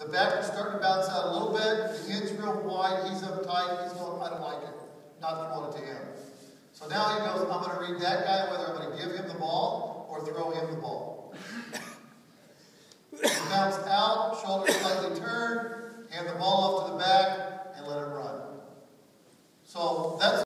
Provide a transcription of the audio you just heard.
The back is starting to bounce out a little bit. The end's real wide. He's uptight. He's going, I don't like it. Not throwing it to him. So now he goes, I'm going to read that guy whether I'm going to give him the ball or throw him the ball. bounce out, Shoulders slightly turned, hand the ball off to the back, and let him run. So that's